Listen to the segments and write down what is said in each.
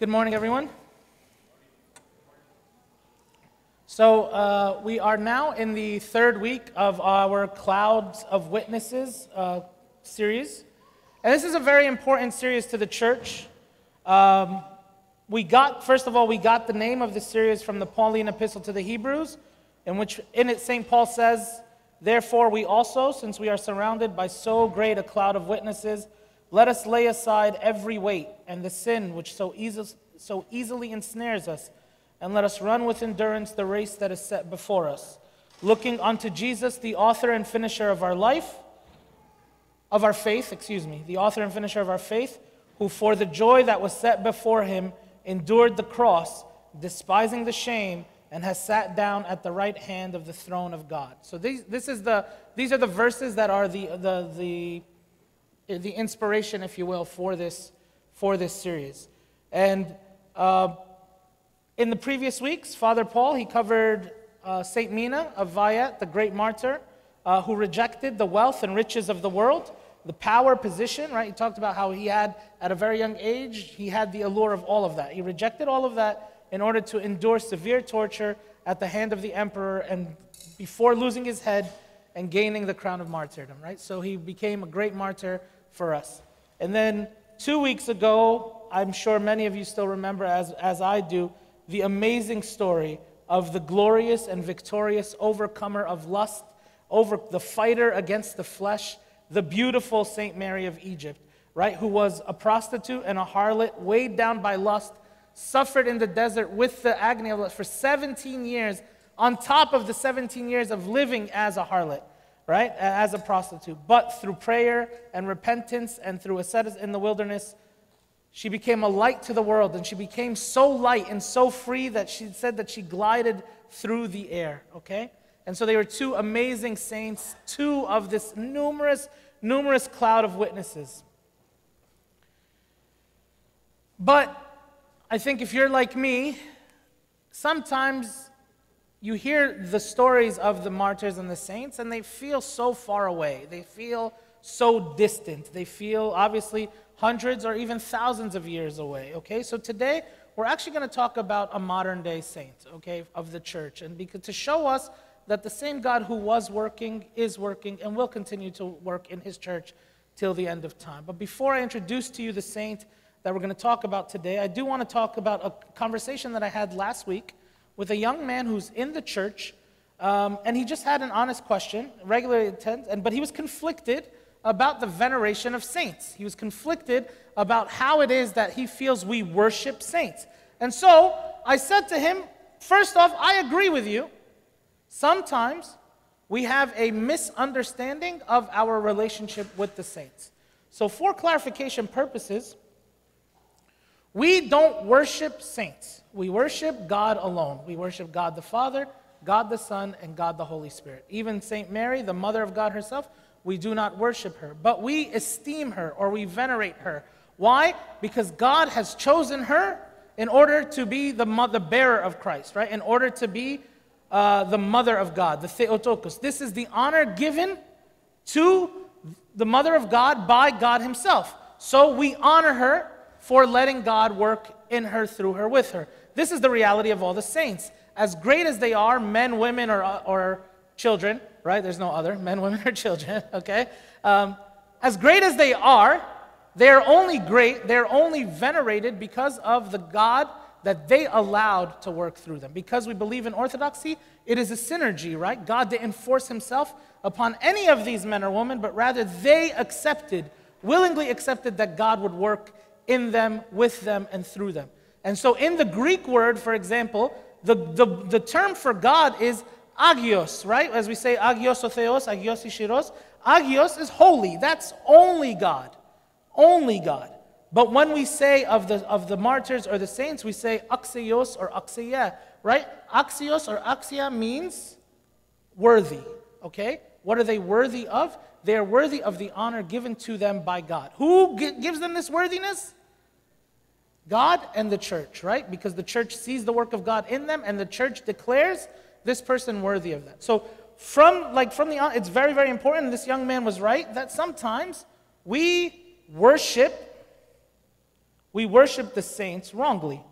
Good morning, everyone. So, uh, we are now in the third week of our Clouds of Witnesses uh, series. And this is a very important series to the church. Um, we got, first of all, we got the name of the series from the Pauline epistle to the Hebrews, in which in it St. Paul says, Therefore, we also, since we are surrounded by so great a cloud of witnesses, let us lay aside every weight and the sin which so, so easily ensnares us, and let us run with endurance the race that is set before us, looking unto Jesus, the author and finisher of our life, of our faith, excuse me, the author and finisher of our faith, who for the joy that was set before him endured the cross, despising the shame, and has sat down at the right hand of the throne of God. So these, this is the, these are the verses that are the, the, the the inspiration, if you will, for this, for this series. And uh, in the previous weeks, Father Paul, he covered uh, St. Mina of Vayet, the great martyr, uh, who rejected the wealth and riches of the world, the power, position, right? He talked about how he had, at a very young age, he had the allure of all of that. He rejected all of that in order to endure severe torture at the hand of the emperor and before losing his head and gaining the crown of martyrdom, right? So he became a great martyr for us. And then two weeks ago, I'm sure many of you still remember, as, as I do, the amazing story of the glorious and victorious overcomer of lust, over the fighter against the flesh, the beautiful Saint Mary of Egypt, right? Who was a prostitute and a harlot, weighed down by lust, suffered in the desert with the agony of lust for 17 years, on top of the 17 years of living as a harlot right, as a prostitute. But through prayer and repentance and through asceticism in the wilderness, she became a light to the world and she became so light and so free that she said that she glided through the air, okay? And so they were two amazing saints, two of this numerous, numerous cloud of witnesses. But I think if you're like me, sometimes you hear the stories of the martyrs and the saints, and they feel so far away. They feel so distant. They feel obviously hundreds or even thousands of years away. Okay, so today we're actually going to talk about a modern day saint, okay, of the church, and because, to show us that the same God who was working is working and will continue to work in his church till the end of time. But before I introduce to you the saint that we're going to talk about today, I do want to talk about a conversation that I had last week with a young man who's in the church, um, and he just had an honest question, regularly attends, and but he was conflicted about the veneration of saints. He was conflicted about how it is that he feels we worship saints. And so I said to him, first off, I agree with you. Sometimes we have a misunderstanding of our relationship with the saints. So, for clarification purposes, we don't worship saints. We worship God alone. We worship God the Father, God the Son, and God the Holy Spirit. Even Saint Mary, the mother of God herself, we do not worship her, but we esteem her or we venerate her. Why? Because God has chosen her in order to be the mother bearer of Christ, right? In order to be uh, the mother of God, the Theotokos. This is the honor given to the mother of God by God Himself. So we honor her for letting God work in her, through her, with her. This is the reality of all the saints. As great as they are, men, women, or, or children, right? There's no other, men, women, or children, okay? Um, as great as they are, they're only great, they're only venerated because of the God that they allowed to work through them. Because we believe in orthodoxy, it is a synergy, right? God didn't force himself upon any of these men or women, but rather they accepted, willingly accepted that God would work in them, with them, and through them. And so in the Greek word, for example, the, the, the term for God is agios, right? As we say agios o theos, agios ishiros. Agios is holy. That's only God. Only God. But when we say of the, of the martyrs or the saints, we say axios or axia, right? Axios or axia means worthy, okay? What are they worthy of? They are worthy of the honor given to them by God. Who gives them this worthiness? God and the church, right? Because the church sees the work of God in them and the church declares this person worthy of that. So from like from the uh, it's very very important this young man was right that sometimes we worship we worship the saints wrongly,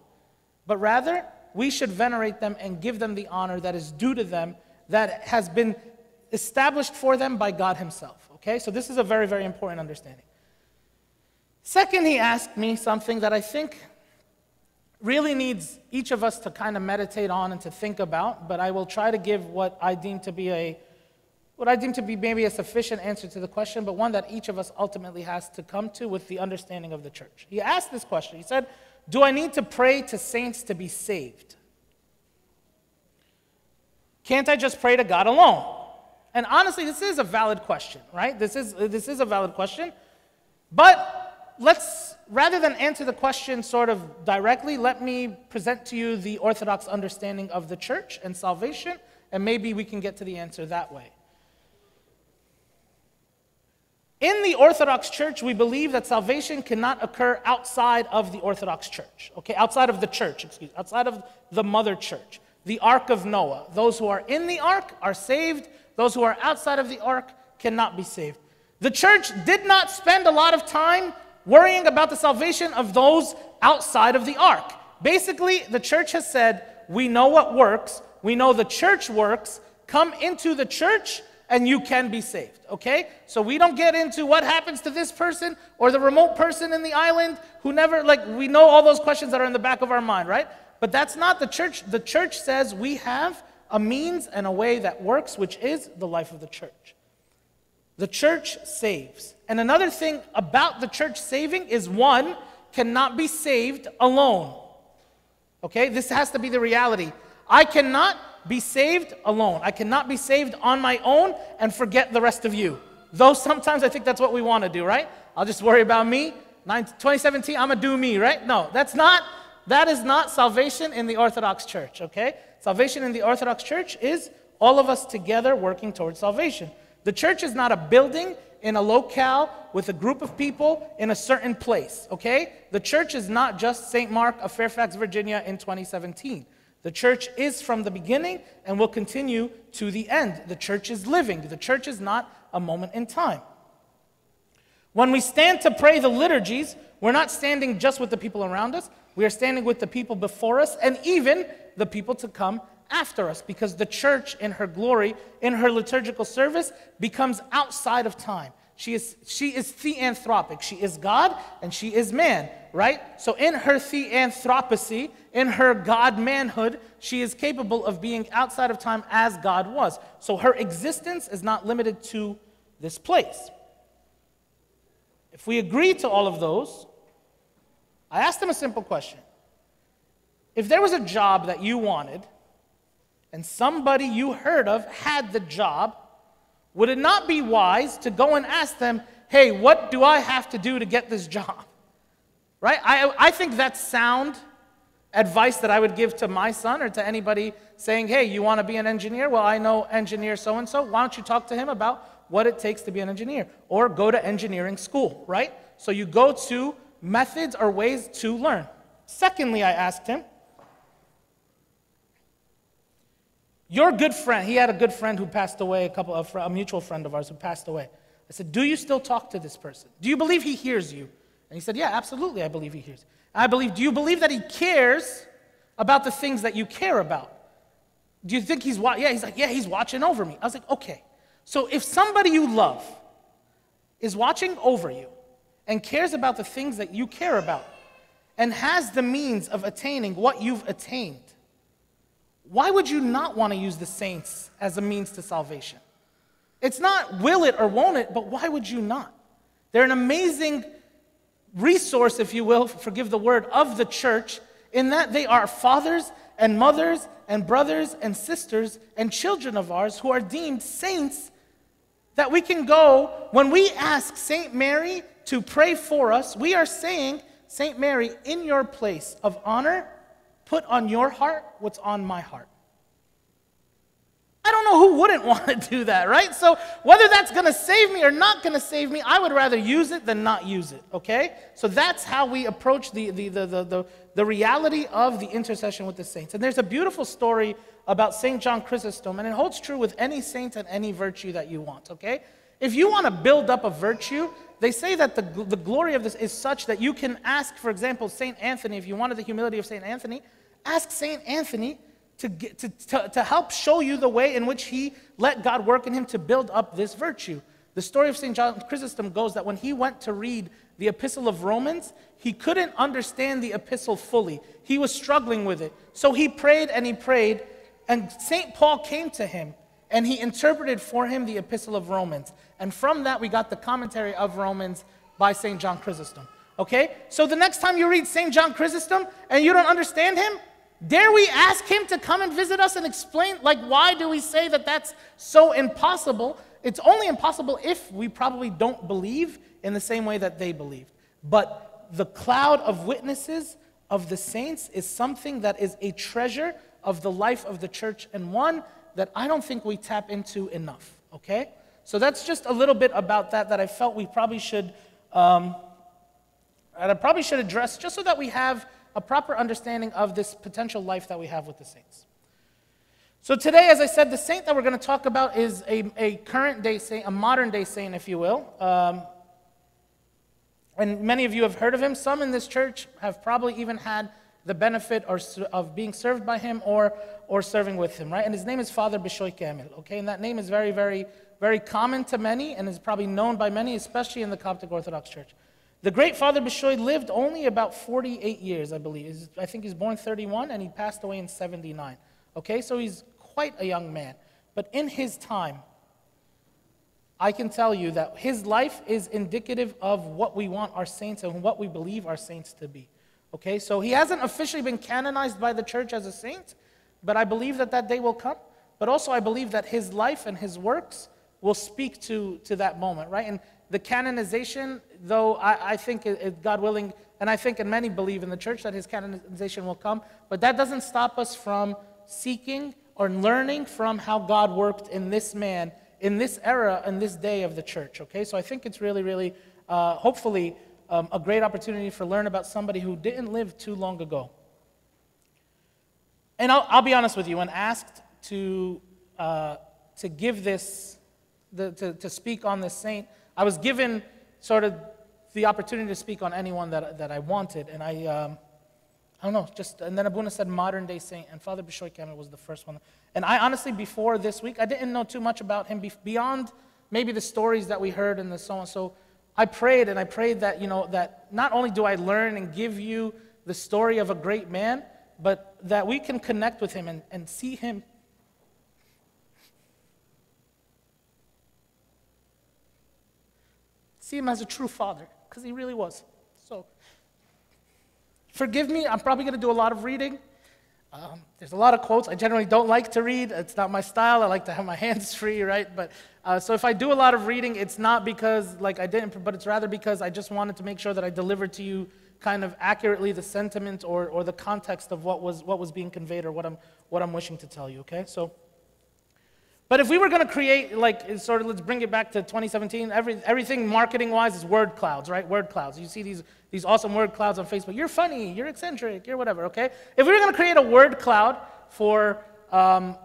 but rather we should venerate them and give them the honor that is due to them that has been established for them by God Himself. Okay, so this is a very, very important understanding. Second, he asked me something that I think really needs each of us to kind of meditate on and to think about, but I will try to give what I deem to be a what I deem to be maybe a sufficient answer to the question, but one that each of us ultimately has to come to with the understanding of the church. He asked this question. He said, Do I need to pray to saints to be saved? Can't I just pray to God alone? And honestly, this is a valid question, right? This is, this is a valid question. But let's, rather than answer the question sort of directly, let me present to you the Orthodox understanding of the church and salvation, and maybe we can get to the answer that way. In the Orthodox Church, we believe that salvation cannot occur outside of the Orthodox Church, okay? Outside of the church, excuse me, outside of the mother church, the Ark of Noah. Those who are in the ark are saved, those who are outside of the ark cannot be saved. The church did not spend a lot of time worrying about the salvation of those outside of the ark. Basically, the church has said, We know what works, we know the church works, come into the church and you can be saved, okay? So we don't get into what happens to this person or the remote person in the island who never, like, we know all those questions that are in the back of our mind, right? But that's not the church. The church says we have a means and a way that works, which is the life of the church. The church saves. And another thing about the church saving is one cannot be saved alone. Okay? This has to be the reality. I cannot be saved alone. I cannot be saved on my own and forget the rest of you. Though sometimes I think that's what we want to do, right? I'll just worry about me. 2017, I'm going to do me, right? No, that's not, that is not salvation in the Orthodox Church, okay? Salvation in the Orthodox Church is all of us together working towards salvation. The church is not a building in a locale with a group of people in a certain place, okay? The church is not just St. Mark of Fairfax, Virginia in 2017. The church is from the beginning and will continue to the end. The church is living. The church is not a moment in time. When we stand to pray the liturgies, we're not standing just with the people around us, we are standing with the people before us and even the people to come after us because the church in her glory, in her liturgical service, becomes outside of time. She is, she is theanthropic. She is God and she is man, right? So, in her theanthropy, in her God manhood, she is capable of being outside of time as God was. So, her existence is not limited to this place. If we agree to all of those, I asked them a simple question. If there was a job that you wanted and somebody you heard of had the job, would it not be wise to go and ask them, hey, what do I have to do to get this job? Right? I, I think that's sound advice that I would give to my son or to anybody saying, hey, you want to be an engineer? Well, I know engineer so and so. Why don't you talk to him about what it takes to be an engineer? Or go to engineering school, right? So you go to methods or ways to learn. Secondly, I asked him, Your good friend, he had a good friend who passed away, a couple of a mutual friend of ours who passed away. I said, "Do you still talk to this person? Do you believe he hears you?" And he said, "Yeah, absolutely. I believe he hears." I believe. Do you believe that he cares about the things that you care about? Do you think he's watching? Yeah, he's like, yeah, he's watching over me. I was like, okay. So if somebody you love is watching over you and cares about the things that you care about and has the means of attaining what you've attained, why would you not want to use the saints as a means to salvation? It's not will it or won't it, but why would you not? They're an amazing resource, if you will, forgive the word, of the church, in that they are fathers and mothers and brothers and sisters and children of ours who are deemed saints that we can go, when we ask St. Mary to pray for us, we are saying, St. Mary, in your place of honor, put on your heart what's on my heart. I don't know who wouldn't want to do that, right? So, whether that's going to save me or not going to save me, I would rather use it than not use it, okay? So, that's how we approach the, the, the, the, the, reality of the intercession with the saints. And there's a beautiful story about St. John Chrysostom, and it holds true with any saint and any virtue that you want, okay? If you want to build up a virtue they say that the, the glory of this is such that you can ask, for example, St. Anthony, if you wanted the humility of St. Anthony, ask St. Anthony to, get, to, to, to help show you the way in which he let God work in him to build up this virtue. The story of St. John Chrysostom goes that when he went to read the epistle of Romans, he couldn't understand the epistle fully. He was struggling with it. So he prayed and he prayed, and St. Paul came to him and he interpreted for him the epistle of Romans. And from that, we got the commentary of Romans by St. John Chrysostom. Okay? So the next time you read St. John Chrysostom and you don't understand him, dare we ask him to come and visit us and explain, like, why do we say that that's so impossible? It's only impossible if we probably don't believe in the same way that they believed. But the cloud of witnesses of the saints is something that is a treasure of the life of the church and one that I don't think we tap into enough, okay? So that's just a little bit about that that I felt we probably should, um, I probably should address just so that we have a proper understanding of this potential life that we have with the saints. So today, as I said, the saint that we're going to talk about is a, a current day saint, a modern day saint, if you will. Um, and many of you have heard of him. Some in this church have probably even had the benefit or, of being served by him or, or serving with him, right? And his name is Father Bishoy Kamel, okay? And that name is very, very, very common to many and is probably known by many, especially in the Coptic Orthodox Church. The great Father Bishoy lived only about 48 years, I believe. I think he's born 31 and he passed away in 79. Okay, so he's quite a young man. But in his time, I can tell you that his life is indicative of what we want our saints and what we believe our saints to be. Okay, so he hasn't officially been canonized by the church as a saint, but I believe that that day will come. But also, I believe that his life and his works will speak to, to that moment, right? And the canonization, though I, I think, it, it, God willing, and I think, and many believe in the church that his canonization will come, but that doesn't stop us from seeking or learning from how God worked in this man, in this era, in this day of the church, okay? So I think it's really, really, uh, hopefully, um, a great opportunity for learn about somebody who didn't live too long ago. And I'll, I'll be honest with you, when asked to, uh, to give this, the, to, to speak on this saint, I was given sort of the opportunity to speak on anyone that, that I wanted. And I, um, I don't know, just, and then Abuna said modern day saint, and Father Bishoy Kamel was the first one. And I honestly, before this week, I didn't know too much about him beyond maybe the stories that we heard and the so on. So I prayed and I prayed that, you know, that not only do I learn and give you the story of a great man, but that we can connect with him and, and see him. See him as a true father, because he really was. So, forgive me, I'm probably going to do a lot of reading. Um, there's a lot of quotes. I generally don't like to read. It's not my style. I like to have my hands free, right? But uh, so if I do a lot of reading, it's not because like I didn't, but it's rather because I just wanted to make sure that I delivered to you kind of accurately the sentiment or, or the context of what was what was being conveyed or what I'm what I'm wishing to tell you. Okay, so. But if we were going to create, like, sort of, let's bring it back to 2017, every, everything marketing wise is word clouds, right? Word clouds. You see these, these awesome word clouds on Facebook. You're funny, you're eccentric, you're whatever, okay? If we were going to create a word cloud for, um,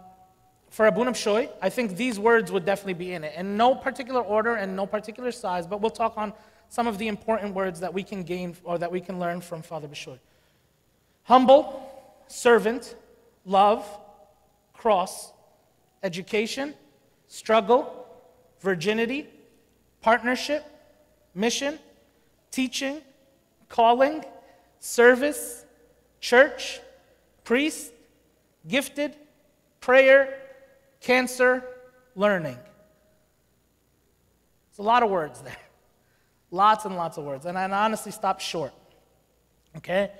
for Abuna Bishoy, I think these words would definitely be in it. In no particular order and no particular size, but we'll talk on some of the important words that we can gain or that we can learn from Father Bishoy. Humble, servant, love, cross, education, struggle, virginity, partnership, mission, teaching, calling, service, church, priest, gifted, prayer, cancer, learning. It's a lot of words there. Lots and lots of words. And I honestly stopped short. Okay?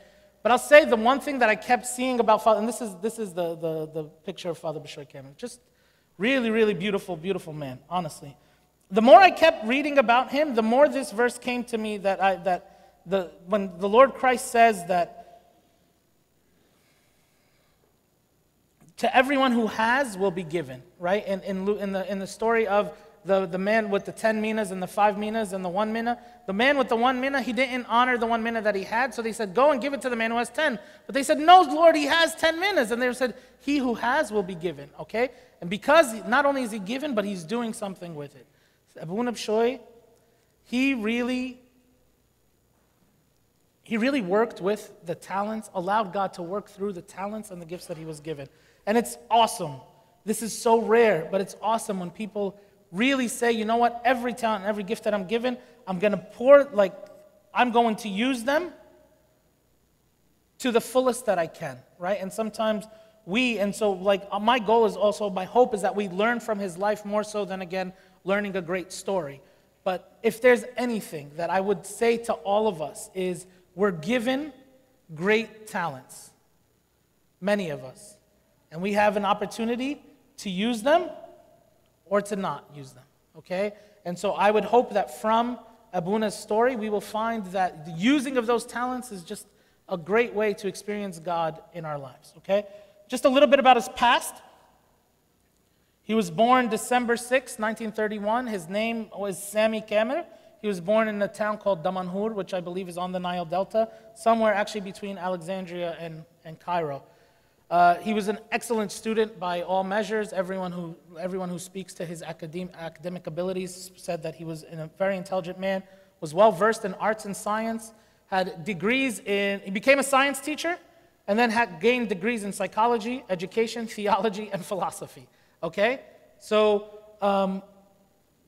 But I'll say the one thing that I kept seeing about Father, and this is, this is the, the, the picture of Father Bishoy Kamel. Just Really, really beautiful, beautiful man, honestly. The more I kept reading about him, the more this verse came to me that, I, that the, when the Lord Christ says that to everyone who has will be given, right? In, in, in, the, in the story of the, the man with the 10 minas and the 5 minas and the 1 mina. The man with the 1 mina, he didn't honor the 1 mina that he had, so they said, Go and give it to the man who has 10. But they said, No, Lord, he has 10 minas. And they said, He who has will be given, okay? And because not only is he given, but he's doing something with it. Abuna Bishoy he really he really worked with the talents, allowed God to work through the talents and the gifts that he was given. And it's awesome. This is so rare, but it's awesome when people really say, you know what, every talent, every gift that I'm given, I'm going to pour, like, I'm going to use them to the fullest that I can, right? And sometimes we, and so, like, uh, my goal is also, my hope is that we learn from his life more so than, again, learning a great story. But if there's anything that I would say to all of us is we're given great talents, many of us, and we have an opportunity to use them or to not use them, okay? And so I would hope that from Abuna's story, we will find that the using of those talents is just a great way to experience God in our lives, okay? Just a little bit about his past. He was born December 6, 1931. His name was Sami Kamel. He was born in a town called Damanhur, which I believe is on the Nile Delta, somewhere actually between Alexandria and, and Cairo. Uh, he was an excellent student by all measures. Everyone who, everyone who speaks to his academic, academic abilities said that he was a very intelligent man, was well versed in arts and science, had degrees in, he became a science teacher, and then had gained degrees in psychology, education, theology, and philosophy. Okay? So um,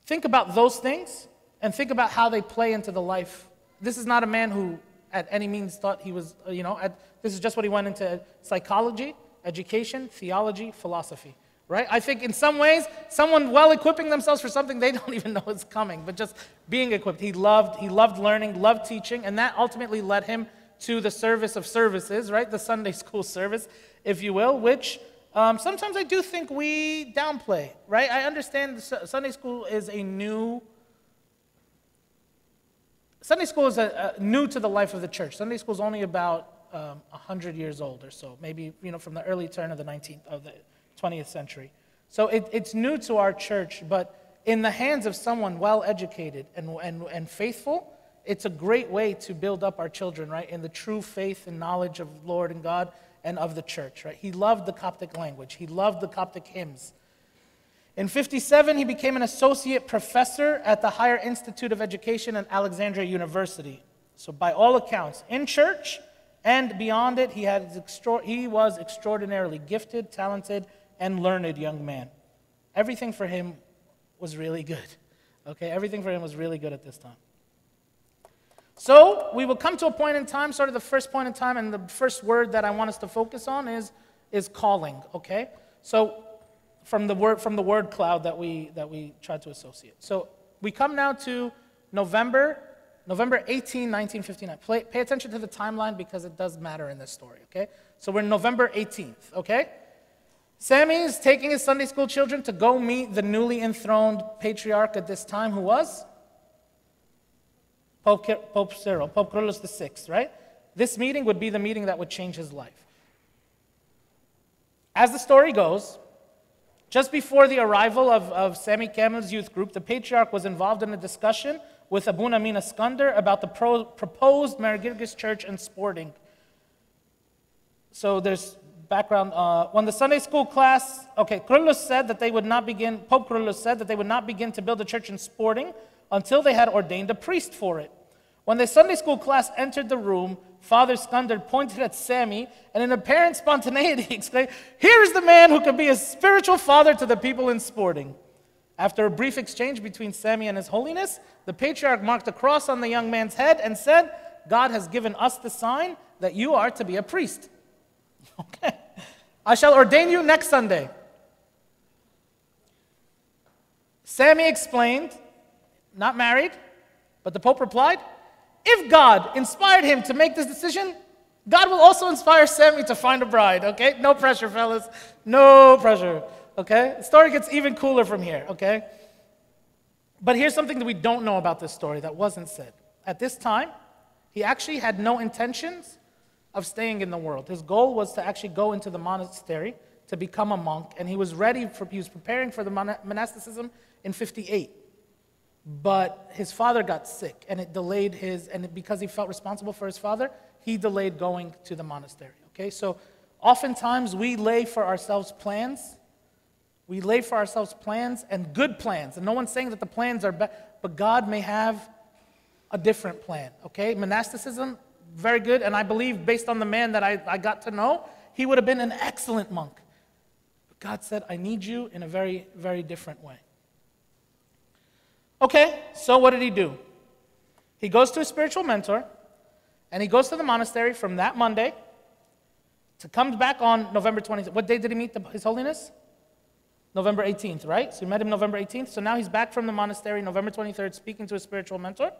think about those things and think about how they play into the life. This is not a man who, at any means, thought he was, uh, you know, at, this is just what he went into psychology, education, theology, philosophy, right? I think in some ways, someone well equipping themselves for something they don't even know is coming, but just being equipped. He loved, he loved learning, loved teaching, and that ultimately led him to the service of services, right? The Sunday school service, if you will, which um, sometimes I do think we downplay, right? I understand Sunday school is a new Sunday school is a, a new to the life of the church. Sunday school is only about um, 100 years old or so, maybe you know, from the early turn of the 19th, of the 20th century. So it, it's new to our church, but in the hands of someone well educated and, and, and faithful, it's a great way to build up our children, right, in the true faith and knowledge of Lord and God and of the church, right? He loved the Coptic language, he loved the Coptic hymns. In 57, he became an associate professor at the Higher Institute of Education at Alexandria University. So, by all accounts, in church and beyond it, he, had he was extraordinarily gifted, talented, and learned young man. Everything for him was really good. Okay, everything for him was really good at this time. So, we will come to a point in time, sort of the first point in time, and the first word that I want us to focus on is, is calling. Okay? So, from the word, from the word cloud that we, that we tried to associate. So we come now to November, November 18, 1959. Play, pay attention to the timeline because it does matter in this story, okay? So we're November 18th, okay? Sami is taking his Sunday school children to go meet the newly enthroned patriarch at this time, who was Pope, Pope Cyril, Pope Kyrillos VI, right? This meeting would be the meeting that would change his life. As the story goes, just before the arrival of, of Sami Kamel's youth group, the patriarch was involved in a discussion with Mina Skander about the pro, proposed Mar Girgis church and sporting. So there's background. Uh, when the Sunday school class, okay, Kyrillos said that they would not begin, Pope Kyrillos said that they would not begin to build a church in sporting until they had ordained a priest for it. When the Sunday school class entered the room, Father Skander pointed at Sami and, in apparent spontaneity, exclaimed, Here is the man who can be a spiritual father to the people in sporting. After a brief exchange between Sami and His Holiness, the patriarch marked a cross on the young man's head and said, God has given us the sign that you are to be a priest. Okay. I shall ordain you next Sunday. Sami explained, not married, but the Pope replied, if God inspired him to make this decision, God will also inspire Sammy to find a bride, okay? No pressure, fellas. No pressure, okay? The story gets even cooler from here, okay? But here's something that we don't know about this story that wasn't said. At this time, he actually had no intentions of staying in the world. His goal was to actually go into the monastery to become a monk, and he was ready for, he was preparing for the monasticism in 58. But his father got sick, and it delayed his, and because he felt responsible for his father, he delayed going to the monastery. Okay, so oftentimes we lay for ourselves plans. We lay for ourselves plans and good plans. And no one's saying that the plans are bad, but God may have a different plan, okay? Monasticism, very good, and I believe based on the man that I, I got to know, he would have been an excellent monk. But God said, I need you in a very, very different way. Okay, so what did he do? He goes to a spiritual mentor, and he goes to the monastery from that Monday to come back on November 20th. What day did he meet the, His Holiness? November 18th, right? So he met him November 18th. So now he's back from the monastery November 23rd speaking to a spiritual mentor.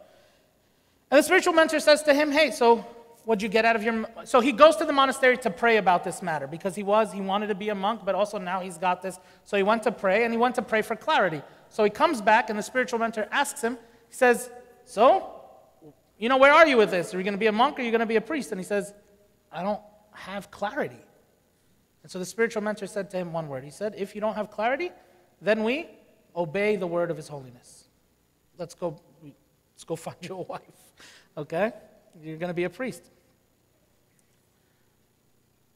And the spiritual mentor says to him, Hey, so what'd you get out of your. So he goes to the monastery to pray about this matter because he was, he wanted to be a monk, but also now he's got this. So he went to pray and he went to pray for clarity. So he comes back and the spiritual mentor asks him, He says, So, you know, where are you with this? Are you going to be a monk or are you going to be a priest? And he says, I don't have clarity. And so the spiritual mentor said to him one word. He said, If you don't have clarity, then we obey the word of His holiness. Let's go, let's go find you a wife. Okay? You're going to be a priest.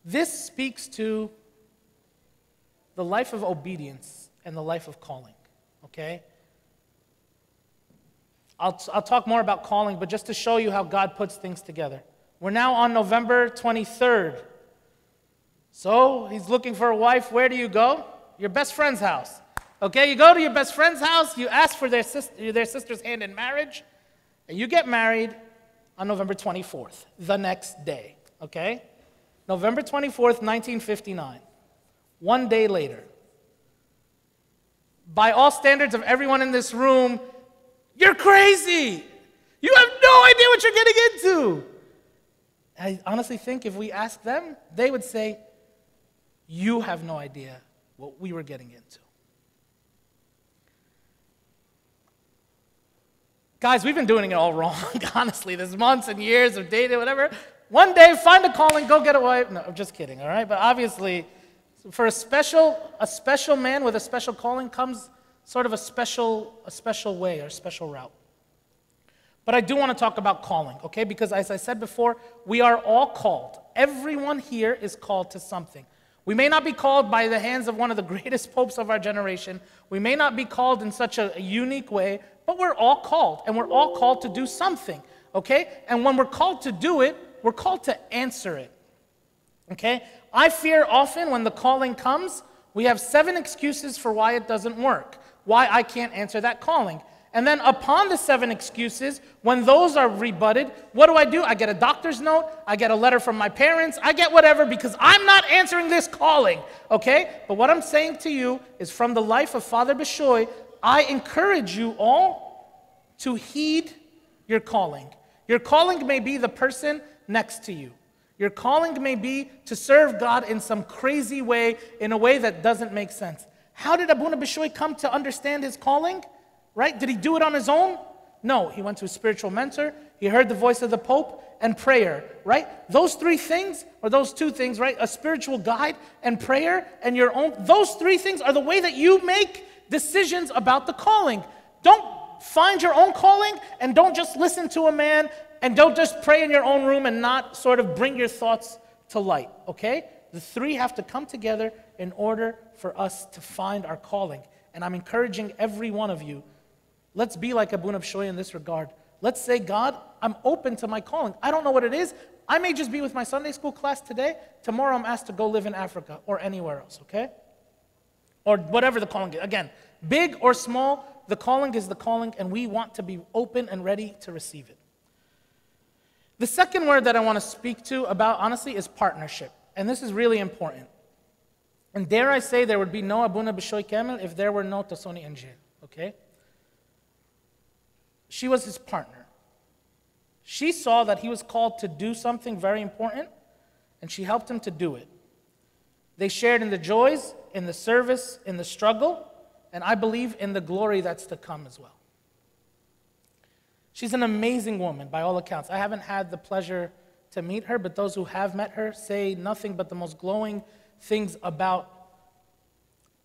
This speaks to the life of obedience and the life of calling. Okay? I'll, I'll talk more about calling, but just to show you how God puts things together. We're now on November 23rd. So he's looking for a wife. Where do you go? Your best friend's house. Okay, you go to your best friend's house, you ask for their, sister, their sister's hand in marriage, and you get married on November 24th, the next day. Okay? November 24th, 1959. One day later. By all standards of everyone in this room, you're crazy. You have no idea what you're getting into. I honestly think if we ask them, they would say, You have no idea what we were getting into. Guys, we've been doing it all wrong, honestly. There's months and years of dating, whatever. One day, find a calling, go get a wife. No, I'm just kidding, all right? But obviously, for a special, a special man with a special calling comes sort of a special, a special way or a special route. But I do want to talk about calling, okay? Because as I said before, we are all called. Everyone here is called to something. We may not be called by the hands of one of the greatest popes of our generation. We may not be called in such a, unique way, but we're all called, and we're all called to do something, okay? And when we're called to do it, we're called to answer it, okay? I fear often when the calling comes, we have seven excuses for why it doesn't work, why I can't answer that calling. And then, upon the seven excuses, when those are rebutted, what do I do? I get a doctor's note, I get a letter from my parents, I get whatever because I'm not answering this calling, okay? But what I'm saying to you is from the life of Father Bishoy, I encourage you all to heed your calling. Your calling may be the person next to you. Your calling may be to serve God in some crazy way, in a way that doesn't make sense. How did Abuna Bishoy come to understand his calling? right? Did he do it on his own? No, he went to a spiritual mentor, he heard the voice of the Pope, and prayer, right? Those three things, or those two things, right? A spiritual guide and prayer and your own, those three things are the way that you make decisions about the calling. Don't find your own calling and don't just listen to a man and don't just pray in your own room and not sort of bring your thoughts to light, okay? The three have to come together in order for us to find our calling. And I'm encouraging every one of you Let's be like Abuna Bishoy in this regard. Let's say, God, I'm open to my calling. I don't know what it is. I may just be with my Sunday school class today. Tomorrow I'm asked to go live in Africa or anywhere else, okay? Or whatever the calling is. Again, big or small, the calling is the calling, and we want to be open and ready to receive it. The second word that I want to speak to about, honestly, is partnership. And this is really important. And dare I say, there would be no Abuna Bishoy Kamel if there were no Tasoni Angel, okay? She was his partner. She saw that he was called to do something very important, and she helped him to do it. They shared in the joys, in the service, in the struggle, and I believe in the glory that's to come as well. She's an amazing woman by all accounts. I haven't had the pleasure to meet her, but those who have met her say nothing but the most glowing things about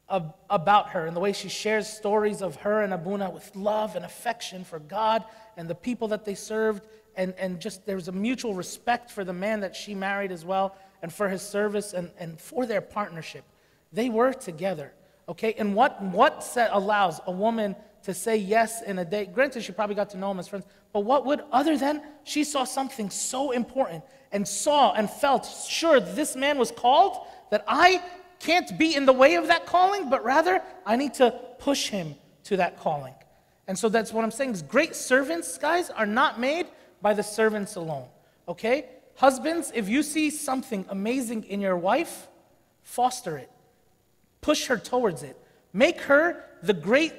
about her and the way she shares stories of her and Abuna with love and affection for God and the people that they served. And, and just there's a mutual respect for the man that she married as well and for his service and, and for their partnership. They were together. Okay? And what, what set, allows a woman to say yes in a day. Granted, she probably got to know him as friends, but what would, other than she saw something so important and saw and felt sure this man was called, that I can't be in the way of that calling, but rather I need to push him to that calling. And so that's what I'm saying is great servants, guys, are not made by the servants alone. Okay? Husbands, if you see something amazing in your wife, foster it. Push her towards it. Make her the great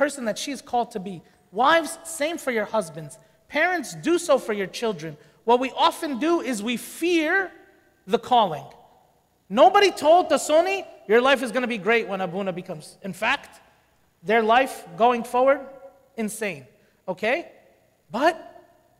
person that she is called to be. Wives, same for your husbands. Parents, do so for your children. What we often do is we fear the calling. Nobody told Tasoni, your life is going to be great when Abuna becomes. In fact, their life going forward, insane. Okay? But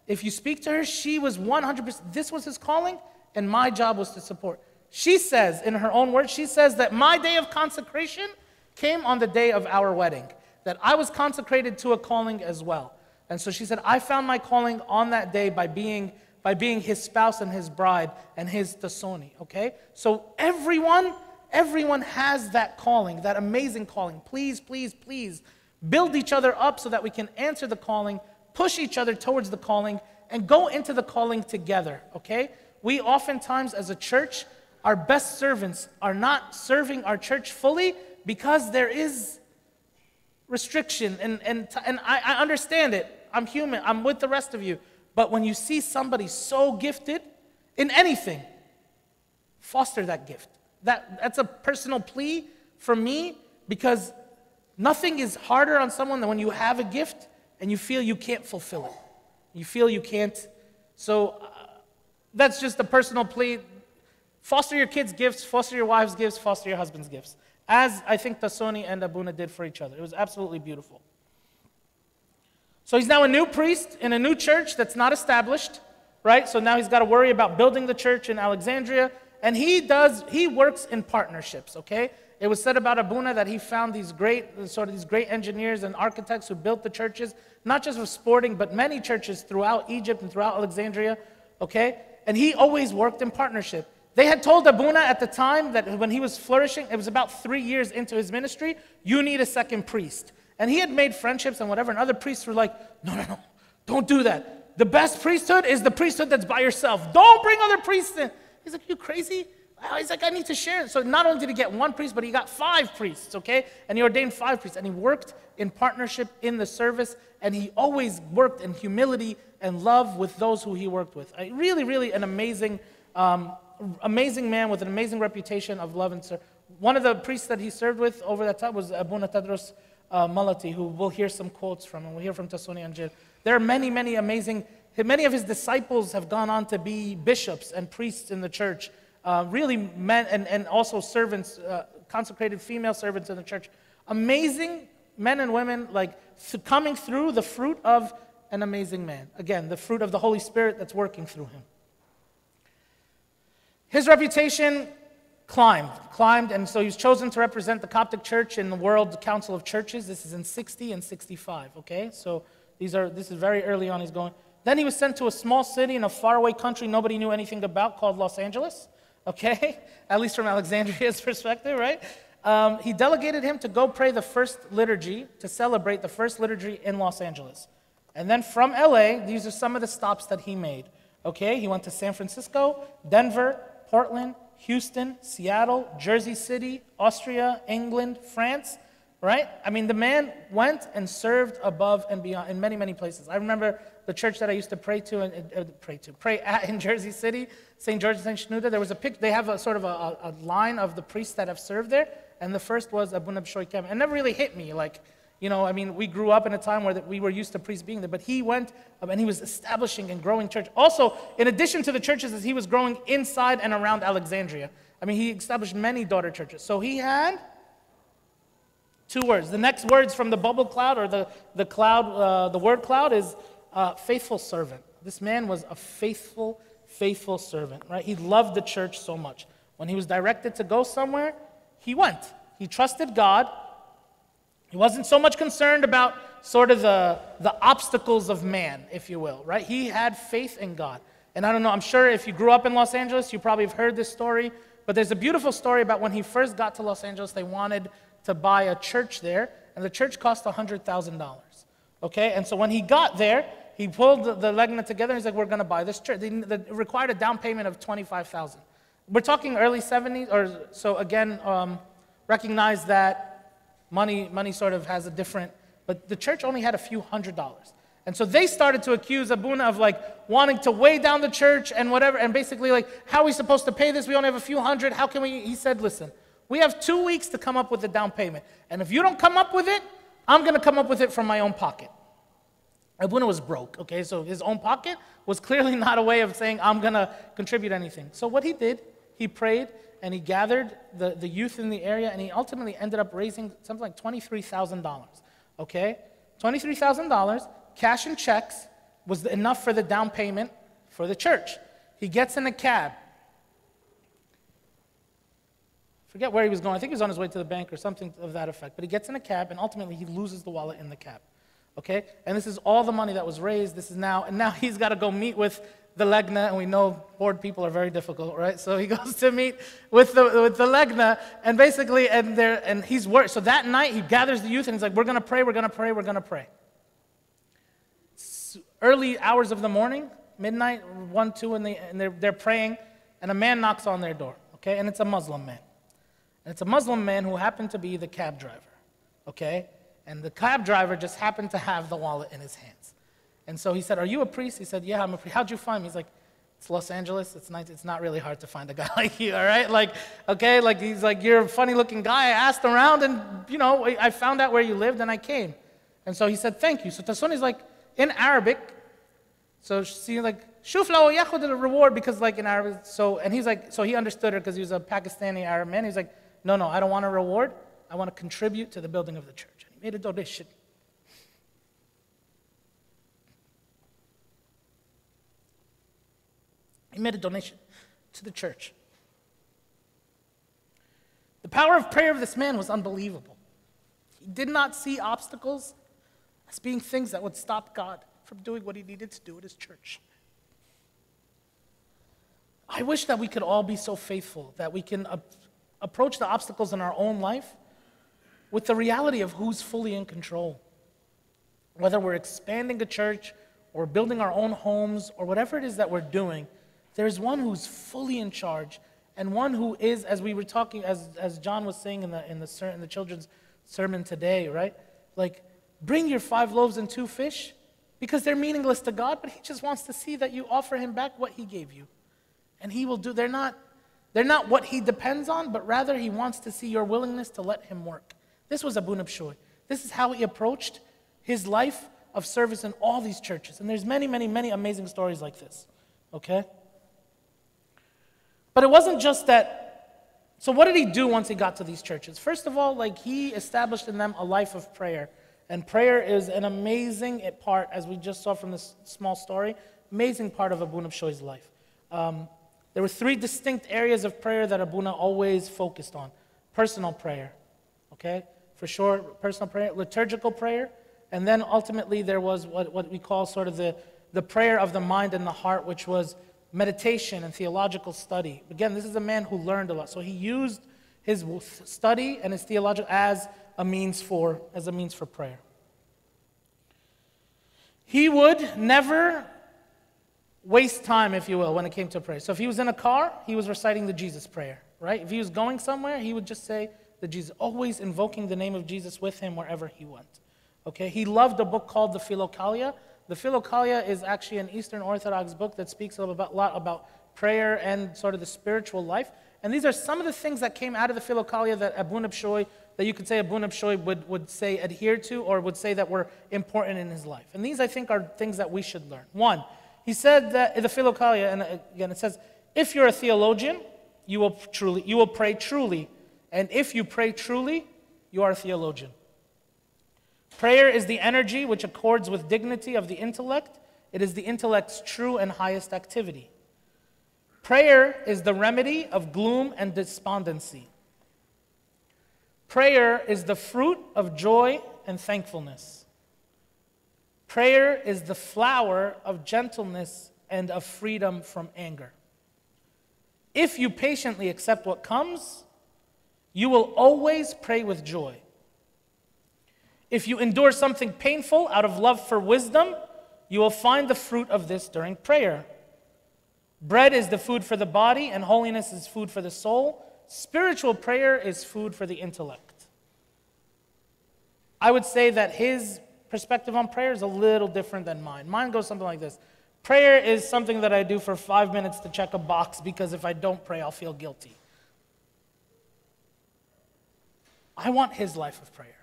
if you speak to her, she was 100%, this was his calling, and my job was to support. She says, in her own words, she says that my day of consecration came on the day of our wedding, that I was consecrated to a calling as well. And so she said, I found my calling on that day by being, by being his spouse and his bride and his tasoni, okay? So everyone, everyone has that calling, that amazing calling. Please, please, please build each other up so that we can answer the calling push each other towards the calling, and go into the calling together, okay? We oftentimes, as a church, our best servants are not serving our church fully because there is restriction. And, and, and I, I understand it. I'm human, I'm with the rest of you. But when you see somebody so gifted in anything, foster that gift. That, that's a personal plea for me because nothing is harder on someone than when you have a gift and you feel you can't fulfill it. You feel you can't. So uh, that's just a personal plea. Foster your kids' gifts, foster your wife's gifts, foster your husband's gifts. As I think Tasoni and Abuna did for each other. It was absolutely beautiful. So he's now a new priest in a new church that's not established, right? So now he's got to worry about building the church in Alexandria. And he does, he works in partnerships, okay? It was said about Abuna that he found these great, sort of these great engineers and architects who built the churches, not just for sporting, but many churches throughout Egypt and throughout Alexandria, okay? And he always worked in partnership. They had told Abuna at the time that when he was flourishing, it was about three years into his ministry, you need a second priest. And he had made friendships and whatever, and other priests were like, no, no, no, don't do that. The best priesthood is the priesthood that's by yourself. Don't bring other priests in. He's like, you crazy? He's like, I need to share. So not only did he get one priest, but he got five priests, okay? And he ordained five priests. And he worked in partnership in the service. And he always worked in humility and love with those who he worked with. Really, really an amazing, um, amazing man with an amazing reputation of love and service. One of the priests that he served with over that time was Abuna Tadros uh, Malati, who we'll hear some quotes from, and we'll hear from Tasoni Angel. There are many, many amazing, many of his disciples have gone on to be bishops and priests in the church uh, really men and, and also servants, uh, consecrated female servants in the church. Amazing men and women, like th- coming through the fruit of an amazing man. Again, the fruit of the Holy Spirit that's working through him. His reputation climbed, climbed, and so he was chosen to represent the Coptic Church in the World Council of Churches. This is in 60 and 65, okay? So these are, this is very early on, he's going. Then he was sent to a small city in a faraway country nobody knew anything about called Los Angeles okay? At least from Alexandria's perspective, right? Um, he delegated him to go pray the first liturgy, to celebrate the first liturgy in Los Angeles. And then from LA, these are some of the stops that he made. Okay, he went to San Francisco, Denver, Portland, Houston, Seattle, Jersey City, Austria, England, France, right? I mean, the man went and served above and beyond in many, many places. I remember the church that I used to pray to and uh, pray to pray at in Jersey City, St. George St. Shenouda. There was a pic. They have a sort of a, a, line of the priests that have served there, and the first was Abuna Bishoy Kem. It never really hit me, like. You know, I mean, we grew up in a time where we were used to priests being there, but he went um, and he was establishing and growing church. Also, in addition to the churches, as he was growing inside and around Alexandria. I mean, he established many daughter churches. So he had two words. The next words from the bubble cloud or the, the cloud, uh, the word cloud is uh, faithful servant. This man was a faithful, faithful servant, right? He loved the church so much. When he was directed to go somewhere, he went. He trusted God. He wasn't so much concerned about sort of the, the obstacles of man, if you will, right? He had faith in God. And I don't know, I'm sure if you grew up in Los Angeles, you probably have heard this story. But there's a beautiful story about when he first got to Los Angeles, they wanted to buy a church there, and the church cost $100,000. Okay? And so when he got there, he pulled the, the legna together and he's like, We're going to buy this church. They, they required a down payment of 25000 We're talking early 70s, or so again, um, recognize that money, money sort of has a different, but the church only had a few hundred dollars. And so they started to accuse Abuna of like wanting to weigh down the church and whatever, and basically like, how are we supposed to pay this? We only have a few hundred. How can we? He said, listen, we have two weeks to come up with the down payment. And if you don't come up with it, I'm going to come up with it from my own pocket. Abuna was broke, okay? So his own pocket was clearly not a way of saying, I'm going to contribute anything. So what he did, he prayed and he gathered the, the youth in the area and he ultimately ended up raising something like $23,000, okay? $23,000 cash and checks was enough for the down payment for the church. He gets in a cab. Forget where he was going. I think he was on his way to the bank or something of that effect. But he gets in a cab and ultimately he loses the wallet in the cab. Okay? And this is all the money that was raised. This is now, and now he's got to go meet with the Legna, and we know board people are very difficult, right? So he goes to meet with the, with the Legna, and basically, and, there, and he's worried. So that night, he gathers the youth, and he's like, We're going to pray, we're going to pray, we're going to pray early hours of the morning, midnight, 1, 2, and, they, and they're, they're praying, and a man knocks on their door, okay? And it's a Muslim man. And it's a Muslim man who happened to be the cab driver, okay? And the cab driver just happened to have the wallet in his hands. And so he said, Are you a priest? He said, Yeah, I'm a priest. How'd you find me? He's like, It's Los Angeles. It's, nice. it's not really hard to find a guy like you, all right? Like, okay, like he's like, You're a funny looking guy. I asked around and, you know, I found out where you lived and I came. And so he said, Thank you. So Tasoni's like, in Arabic, so she's like, Shufla yakhud the reward because like in Arabic, so, and he's like, so he understood her because he was a Pakistani Arab man. He's like, no, no, I don't want a reward. I want to contribute to the building of the church. And he made a donation. He made a donation to the church. The power of prayer of this man was unbelievable. He did not see obstacles as being things that would stop God from doing what he needed to do at his church. I wish that we could all be so faithful that we can approach the obstacles in our own life with the reality of who's fully in control. Whether we're expanding a church or building our own homes or whatever it is that we're doing, there's one who's fully in charge and one who is, as we were talking, as, as John was saying in the, in, the, in the children's sermon today, right? Like, Bring your five loaves and two fish because they're meaningless to God, but He just wants to see that you offer Him back what He gave you. And He will do, they're not, they're not what He depends on, but rather He wants to see your willingness to let Him work. This was Abuna Bishoy. This is how he approached his life of service in all these churches. And there's many, many, many amazing stories like this. Okay? But it wasn't just that. So, what did he do once he got to these churches? First of all, like he established in them a life of prayer and prayer is an amazing part, as we just saw from this small story, amazing part of Abuna Bishoy's life. Um, there were three distinct areas of prayer that Abuna always focused on personal prayer, okay? For sure, personal prayer, liturgical prayer, and then ultimately there was what, what we call sort of the, the prayer of the mind and the heart, which was meditation and theological study. Again, this is a man who learned a lot. So he used his study and his theological as a means for, as a means for prayer. He would never waste time, if you will, when it came to prayer. So if he was in a car, he was reciting the Jesus prayer, right? If he was going somewhere, he would just say the Jesus, always invoking the name of Jesus with him wherever he went. Okay? He loved a book called the Philokalia. The Philokalia is actually an Eastern Orthodox book that speaks a lot about prayer and sort of the spiritual life. And these are some of the things that came out of the Philokalia that Abuna Bishoy that you could say Abuna Bishoy would, would say adhere to or would say that were important in his life. And these, I think, are things that we should learn. One, he said that the Philokalia, and again, it says, if you're a theologian, you will, truly, you will pray truly. And if you pray truly, you are a theologian. Prayer is the energy which accords with dignity of the intellect. It is the intellect's true and highest activity. Prayer is the remedy of gloom and despondency. Prayer is the fruit of joy and thankfulness. Prayer is the flower of gentleness and of freedom from anger. If you patiently accept what comes, You will always pray with joy. If you endure something painful out of love for wisdom, you will find the fruit of this during prayer. Bread is the food for the body, and holiness is food for the soul. Spiritual prayer is food for the intellect. I would say that his perspective on prayer is a little different than mine. Mine goes something like this Prayer is something that I do for five minutes to check a box because if I don't pray, I'll feel guilty. I want his life of prayer.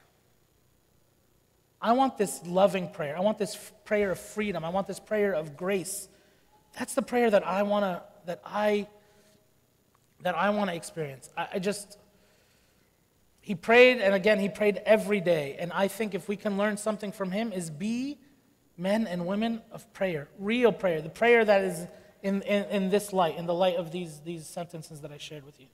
I want this loving prayer. I want this prayer of freedom. I want this prayer of grace. That's the prayer that I want to that I that I want to experience. I, I just he prayed and again he prayed every day and I think if we can learn something from him is be men and women of prayer, real prayer, the prayer that is in, in, in this light, in the light of these, these sentences that I shared with you.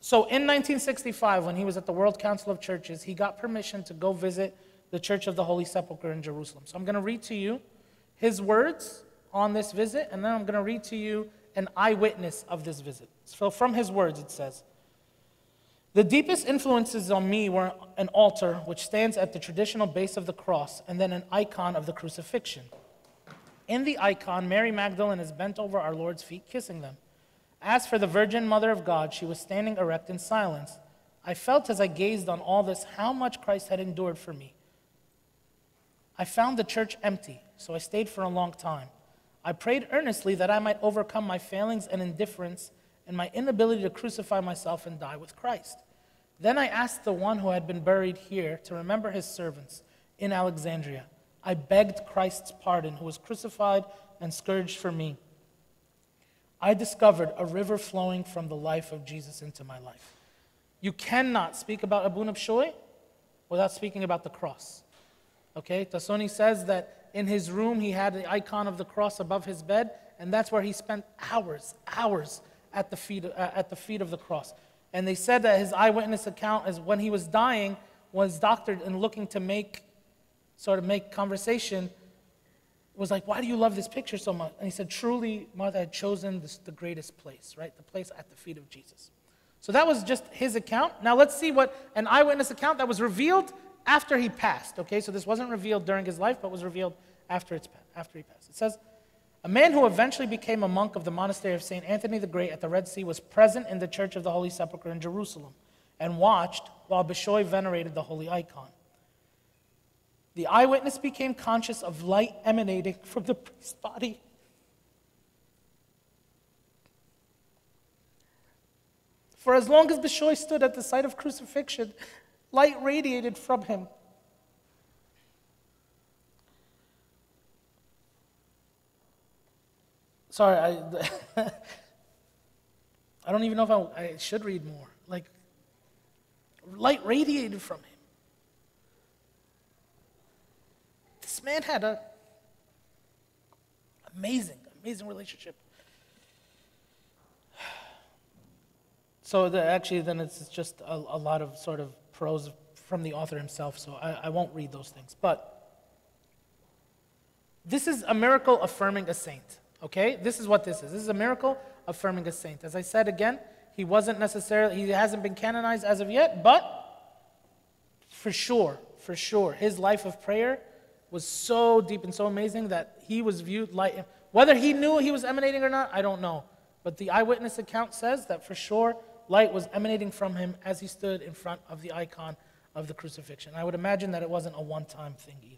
So in 1965, when he was at the World Council of Churches, he got permission to go visit the Church of the Holy Sepulchre in Jerusalem. So I'm going to read to you his words on this visit, and then I'm going to read to you an eyewitness of this visit. So from his words, it says, the deepest influences on me were an altar which stands at the traditional base of the cross and then an icon of the crucifixion. In the icon, Mary Magdalene is bent over our Lord's feet, kissing them. As for the Virgin Mother of God, she was standing erect in silence. I felt as I gazed on all this how much Christ had endured for me. I found the church empty, so I stayed for a long time. I prayed earnestly that I might overcome my failings and indifference and my inability to crucify myself and die with Christ. Then I asked the one who had been buried here to remember his servants in Alexandria. I begged Christ's pardon, who was crucified and scourged for me. I discovered a river flowing from the life of Jesus into my life. You cannot speak about Bishoy without speaking about the cross. Okay? Tasoni says that in his room he had the icon of the cross above his bed, and that's where he spent hours, hours at the feet, uh, at the feet of the cross. And they said that his eyewitness account is when he was dying, was doctored and looking to make, sort of make conversation, was like, why do you love this picture so much? And he said, truly, Martha had chosen this, the greatest place, right? The place at the feet of Jesus. So that was just his account. Now let's see what an eyewitness account that was revealed after he passed. Okay, so this wasn't revealed during his life, but was revealed after, it's, after he passed. It says, a man who eventually became a monk of the monastery of St. Anthony the Great at the Red Sea was present in the Church of the Holy Sepulchre in Jerusalem and watched while Bishoy venerated the holy icon. The eyewitness became conscious of light emanating from the priest's body. For as long as Bishoy stood at the site of crucifixion, light radiated from him. Sorry, I, I don't even know if I, I should read more. Like, light radiated from him. This man had a amazing, amazing relationship. So the, actually, then it's just a, a, lot of sort of prose from the author himself. So I, I won't read those things. But this is a miracle affirming a saint. Okay? This is what this is. This is a miracle affirming a saint. As I said again, he wasn't necessarily, he hasn't been canonized as of yet, but for sure, for sure, his life of prayer was so deep and so amazing that he was viewed like, whether he knew he was emanating or not, I don't know. But the eyewitness account says that for sure, light was emanating from him as he stood in front of the icon of the crucifixion. I would imagine that it wasn't a one time thing either.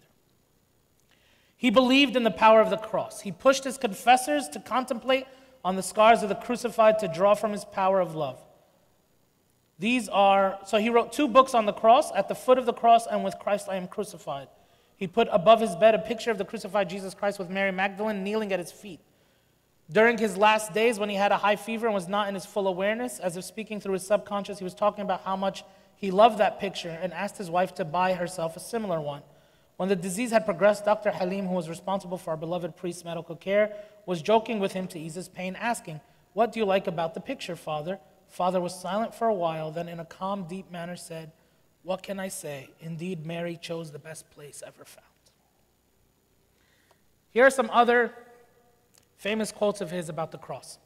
He believed in the power of the cross. He pushed his confessors to contemplate on the scars of the crucified to draw from his power of love. These are, so he wrote two books on the cross, At the Foot of the Cross and With Christ I Am Crucified. He put above his bed a picture of the crucified Jesus Christ with Mary Magdalene kneeling at his feet. During his last days, when he had a high fever and was not in his full awareness, as if speaking through his subconscious, he was talking about how much he loved that picture and asked his wife to buy herself a similar one. When the disease had progressed, Dr. Halim, who was responsible for our beloved priest's medical care, was joking with him to ease his pain, asking, What do you like about the picture, Father? Father was silent for a while, then in a calm, deep manner said, What can I say? Indeed, Mary chose the best place ever found. Here are some other famous quotes of his about the cross.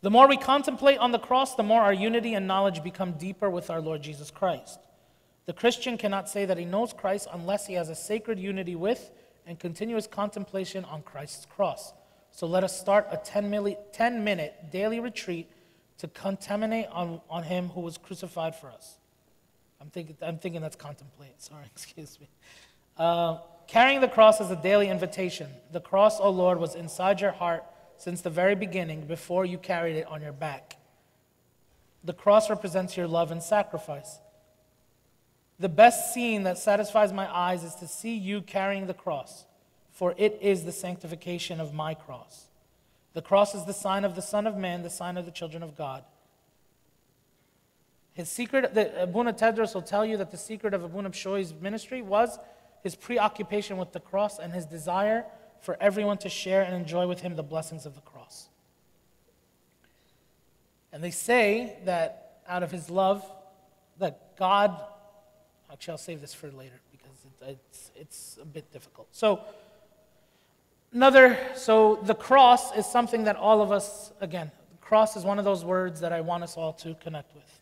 The more we contemplate on the cross, the more our unity and knowledge become deeper with our Lord Jesus Christ. The Christian cannot say that he knows Christ unless he has a sacred unity with and continuous contemplation on Christ's cross. So let us start a 10, milli, 10 minute daily retreat to contaminate on, on him who was crucified for us. I'm thinking, I'm thinking that's contemplate. Sorry, excuse me. Uh, carrying the cross is a daily invitation. The cross, O oh Lord, was inside your heart since the very beginning before you carried it on your back. The cross represents your love and sacrifice. The best scene that satisfies my eyes is to see you carrying the cross, for it is the sanctification of my cross. The cross is the sign of the Son of Man, the sign of the children of God. His secret, the, Abuna Tedros will tell you that the secret of Abuna Bishoy's ministry was his preoccupation with the cross and his desire for everyone to share and enjoy with him the blessings of the cross. And they say that out of his love, that God Actually, I'll save this for later because it, it's, it's a bit difficult. So, another, so the cross is something that all of us, again, cross is one of those words that I want us all to connect with.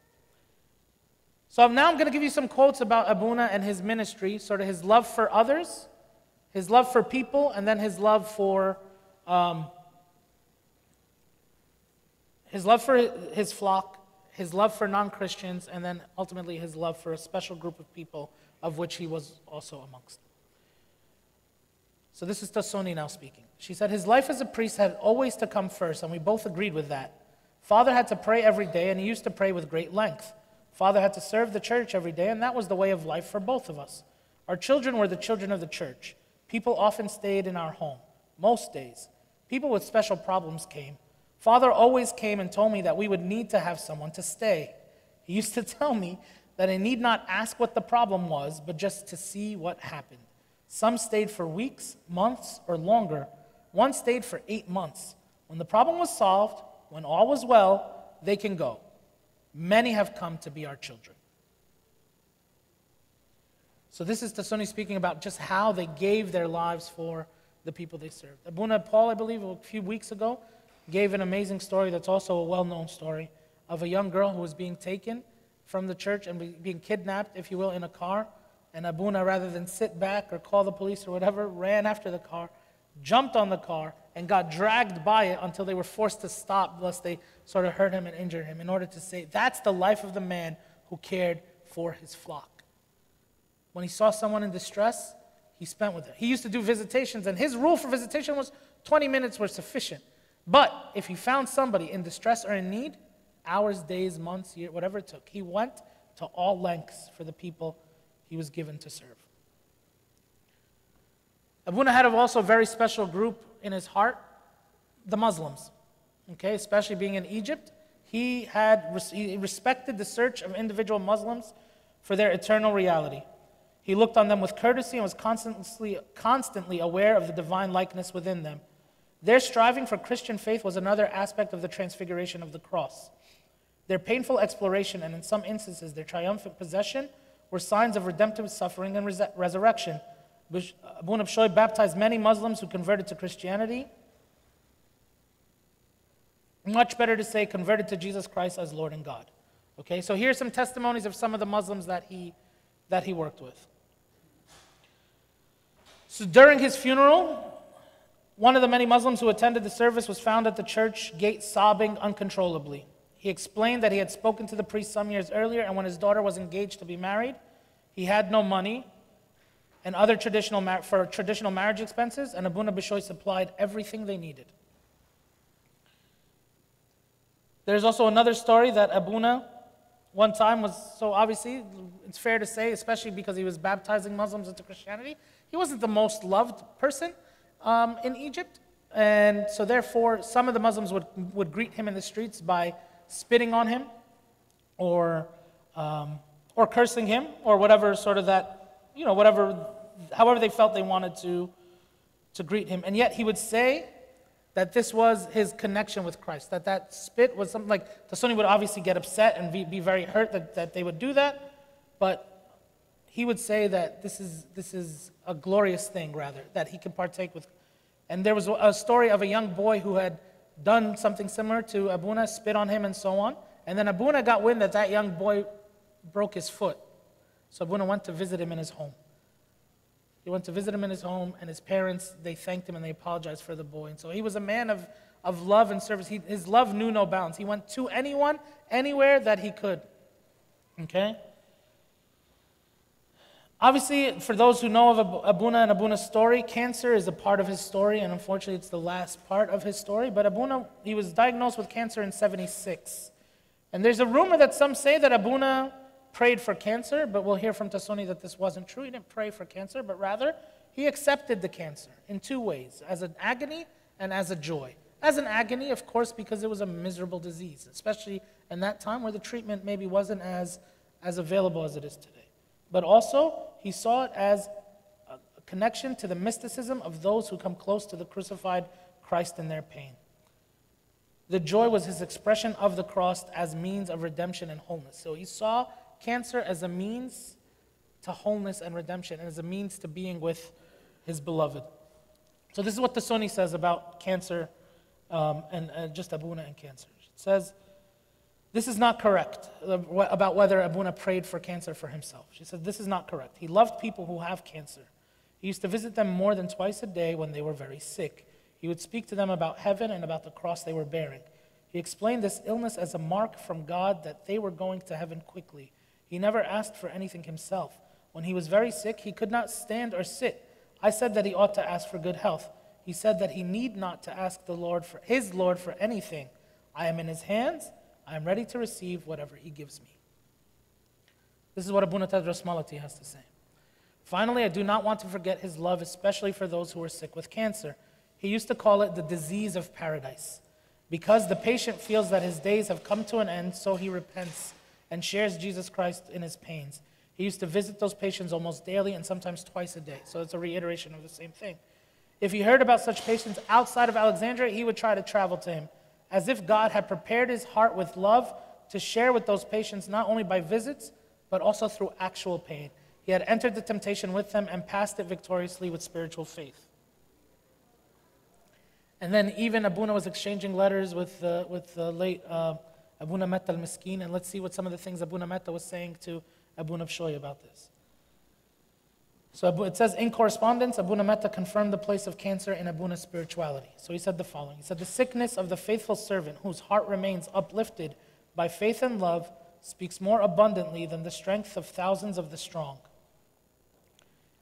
So now I'm going to give you some quotes about Abuna and his ministry, sort of his love for others, his love for people, and then his love for um, his love for his flock, his love for non Christians, and then ultimately his love for a special group of people, of which he was also amongst. So this is Tasoni now speaking. She said, His life as a priest had always to come first, and we both agreed with that. Father had to pray every day, and he used to pray with great length. Father had to serve the church every day, and that was the way of life for both of us. Our children were the children of the church. People often stayed in our home, most days. People with special problems came. Father always came and told me that we would need to have someone to stay. He used to tell me that I need not ask what the problem was, but just to see what happened. Some stayed for weeks, months, or longer. One stayed for eight months. When the problem was solved, when all was well, they can go. Many have come to be our children. So, this is Tasoni speaking about just how they gave their lives for the people they served. Abuna Paul, I believe, a few weeks ago, gave an amazing story that's also a well known story of a young girl who was being taken from the church and being kidnapped, if you will, in a car. And Abuna, rather than sit back or call the police or whatever, ran after the car, jumped on the car, and got dragged by it until they were forced to stop, lest they sort of hurt him and injure him, in order to say, that's the life of the man who cared for his flock. When he saw someone in distress, he spent with it. He used to do visitations, and his rule for visitation was 20 minutes were sufficient. But if he found somebody in distress or in need, hours, days, months, year, whatever it took, he went to all lengths for the people he was given to serve. Abuna had also a very special group in his heart, the Muslims. Okay, especially being in Egypt, he had he respected the search of individual Muslims for their eternal reality. He looked on them with courtesy and was constantly, constantly aware of the divine likeness within them their striving for Christian faith was another aspect of the transfiguration of the cross. Their painful exploration and, in some instances, their triumphant possession were signs of redemptive suffering and res- resurrection. Abuna uh, Bishoy baptized many Muslims who converted to Christianity. Much better to say converted to Jesus Christ as Lord and God. Okay, so here's some testimonies of some of the Muslims that he, that he worked with. So during his funeral, one of the many Muslims who attended the service was found at the church gate sobbing uncontrollably. He explained that he had spoken to the priest some years earlier, and when his daughter was engaged to be married, he had no money and other traditional for traditional marriage expenses, and Abuna Bishoy supplied everything they needed. There's also another story that Abuna one time was so obviously it's fair to say, especially because he was baptizing Muslims into Christianity, he wasn't the most loved person um, in Egypt. And so, therefore, some of the Muslims would, would greet him in the streets by spitting on him or, um, or cursing him or whatever sort of that, you know, whatever, however they felt they wanted to, to greet him. And yet, he would say that this was his connection with Christ, that that spit was something like the would obviously get upset and be, be very hurt that, that they would do that, but he would say that this is, this is a glorious thing, rather, that he can partake with. And there was a story of a young boy who had done something similar to Abuna, spit on him, and so on. And then Abuna got wind that that young boy broke his foot. So Abuna went to visit him in his home. He went to visit him in his home, and his parents, they thanked him and they apologized for the boy. And so he was a man of, of love and service. He, his love knew no bounds. He went to anyone, anywhere that he could. Okay? Obviously, for those who know of Abuna and Abuna's story, cancer is a part of his story, and unfortunately, it's the last part of his story. But Abuna, he was diagnosed with cancer in 76. And there's a rumor that some say that Abuna prayed for cancer, but we'll hear from Tasoni that this wasn't true. He didn't pray for cancer, but rather, he accepted the cancer in two ways as an agony and as a joy. As an agony, of course, because it was a miserable disease, especially in that time where the treatment maybe wasn't as, as available as it is today. But also, he saw it as a connection to the mysticism of those who come close to the crucified Christ in their pain. The joy was his expression of the cross as means of redemption and wholeness. So he saw cancer as a means to wholeness and redemption and as a means to being with his beloved. So this is what Tasoni says about cancer um, and, and just Abuna and cancer. It says, this is not correct uh, about whether Abuna prayed for cancer for himself. She said, This is not correct. He loved people who have cancer. He used to visit them more than twice a day when they were very sick. He would speak to them about heaven and about the cross they were bearing. He explained this illness as a mark from God that they were going to heaven quickly. He never asked for anything himself. When he was very sick, he could not stand or sit. I said that he ought to ask for good health. He said that he need not to ask the Lord for his Lord for anything. I am in his hands I am ready to receive whatever he gives me. This is what Abuna Tadros Malaty has to say. Finally, I do not want to forget his love, especially for those who are sick with cancer. He used to call it the disease of paradise. Because the patient feels that his days have come to an end, so he repents and shares Jesus Christ in his pains. He used to visit those patients almost daily and sometimes twice a day. So it's a reiteration of the same thing. If he heard about such patients outside of Alexandria, he would try to travel to him as if God had prepared his heart with love to share with those patients not only by visits, but also through actual pain. He had entered the temptation with them and passed it victoriously with spiritual faith. And then even Abuna was exchanging letters with, uh, with the late uh, Abuna Matta al-Miskin, and let's see what some of the things Abuna Matta was saying to Abuna Bishoy about this. So it says in correspondence, Abuna Matta confirmed the place of cancer in Abuna's spirituality. So he said the following He said, The sickness of the faithful servant whose heart remains uplifted by faith and love speaks more abundantly than the strength of thousands of the strong.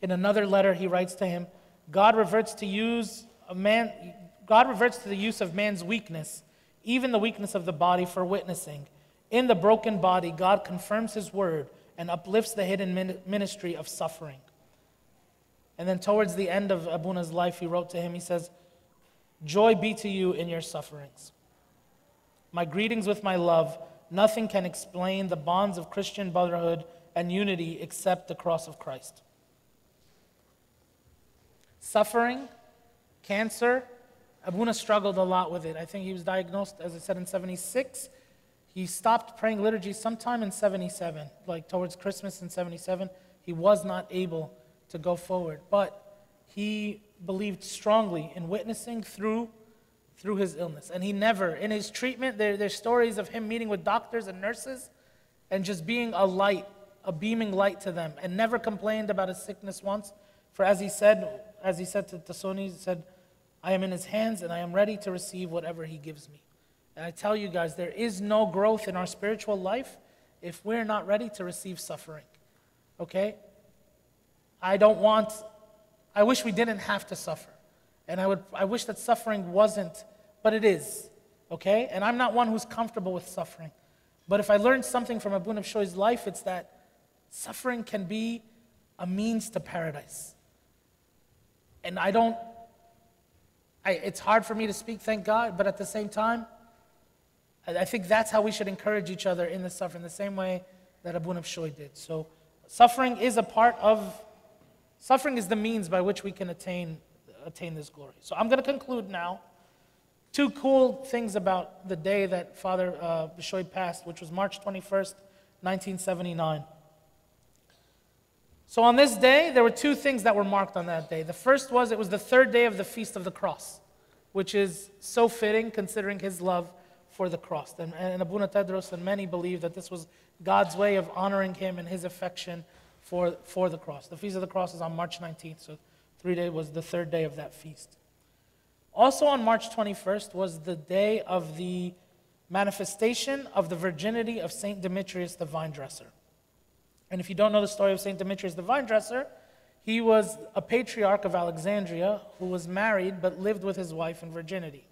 In another letter, he writes to him, God reverts to use a man, God reverts to the use of man's weakness, even the weakness of the body, for witnessing. In the broken body, God confirms his word and uplifts the hidden ministry of suffering. And then towards the end of Abuna's life, he wrote to him, he says, Joy be to you in your sufferings. My greetings with my love. Nothing can explain the bonds of Christian brotherhood and unity except the cross of Christ. Suffering, cancer, Abuna struggled a lot with it. I think he was diagnosed, as I said, in 76. He stopped praying liturgy sometime in 77, like towards Christmas in 77. He was not able to go forward. But he believed strongly in witnessing through, through his illness. And he never, in his treatment, there, there's stories of him meeting with doctors and nurses and just being a light, a beaming light to them, and never complained about his sickness once. For as he said, as he said to Tasoni, he said, I am in his hands and I am ready to receive whatever he gives me. And I tell you guys, there is no growth in our spiritual life if we're not ready to receive suffering. Okay? I don't want, I wish we didn't have to suffer. And I, would, I wish that suffering wasn't, but it is, okay? And I'm not one who's comfortable with suffering. But if I learned something from Abu Bishoy's life, it's that suffering can be a means to paradise. And I don't, I, it's hard for me to speak, thank God, but at the same time, I, I think that's how we should encourage each other in the suffering, the same way that Abuna Bishoy did. So suffering is a part of Suffering is the means by which we can attain, attain this glory. So I'm going to conclude now. Two cool things about the day that Father uh, Bishoy passed, which was March 21st, 1979. So on this day, there were two things that were marked on that day. The first was it was the third day of the Feast of the Cross. which is so fitting considering his love for the cross. And, and Abuna Tedros and many believe that this was God's way of honoring him and his affection for, for the cross. The Feast of the Cross is on March 19th, so three day was the third day of that feast. Also on March 21st was the day of the manifestation of the virginity of St. Demetrius the vine dresser. And if you don't know the story of St. Demetrius the vine dresser, he was a patriarch of Alexandria who was married but lived with his wife in virginity.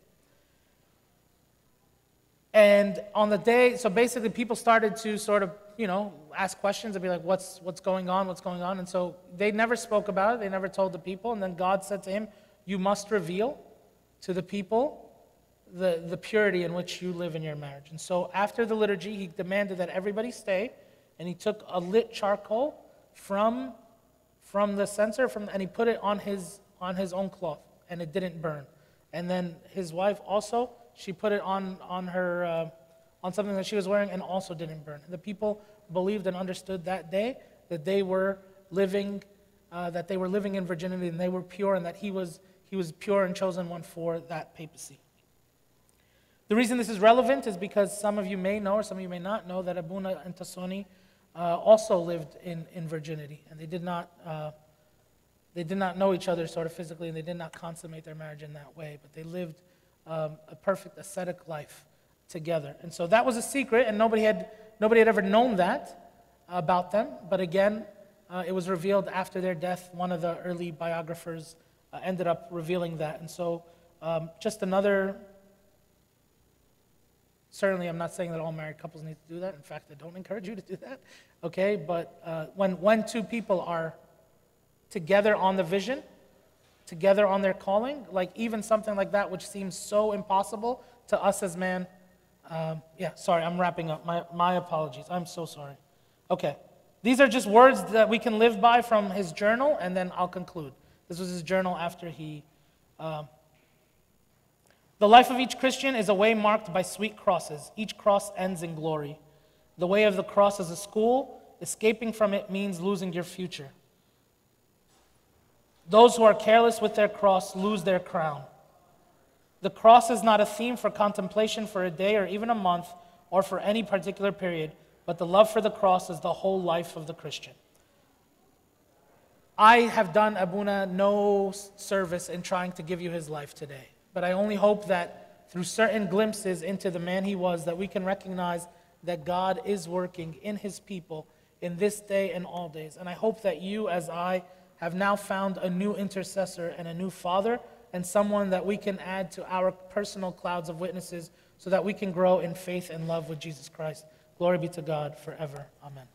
And on the day, so basically people started to sort of, you know, ask questions and be like, what's, what's going on? What's going on? And so they never spoke about it. They never told the people. And then God said to him, You must reveal to the people the, the purity in which you live in your marriage. And so after the liturgy, he demanded that everybody stay. And he took a lit charcoal from, from the censer from, and he put it on his, on his own cloth. And it didn't burn. And then his wife also she put it on, on her, uh, on something that she was wearing and also didn't burn. The people believed and understood that day that they were living, uh, that they were living in virginity and they were pure and that he was, he was pure and chosen one for that papacy. The reason this is relevant is because some of you may know or some of you may not know that Abuna and also lived in, in virginity and they did not uh, they did not know each other sort of physically and they did not consummate their marriage in that way but they lived um, a perfect ascetic life together. And so that was a secret, and nobody had, nobody had ever known that about them. But again, uh, it was revealed after their death. One of the early biographers uh, ended up revealing that. And so, um, just another. Certainly, I'm not saying that all married couples need to do that. In fact, I don't encourage you to do that. Okay? But uh, when, when two people are together on the vision, together on their calling, like even something like that, which seems so impossible to us as man. Um, yeah, sorry, I'm wrapping up. My, my apologies. I'm so sorry. Okay. These are just words that we can live by from his journal, and then I'll conclude. This was his journal after he. Um, the life of each Christian is a way marked by sweet crosses. Each cross ends in glory. The way of the cross is a school. Escaping from it means losing your future. Those who are careless with their cross lose their crown. The cross is not a theme for contemplation for a day or even a month or for any particular period, but the love for the cross is the whole life of the Christian. I have done Abuna no service in trying to give you his life today, but I only hope that through certain glimpses into the man he was, that we can recognize that God is working in his people in this day and all days. And I hope that you, as I, have now found a new intercessor and a new father and someone that we can add to our personal clouds of witnesses so that we can grow in faith and love with Jesus Christ. Glory be to God forever. Amen.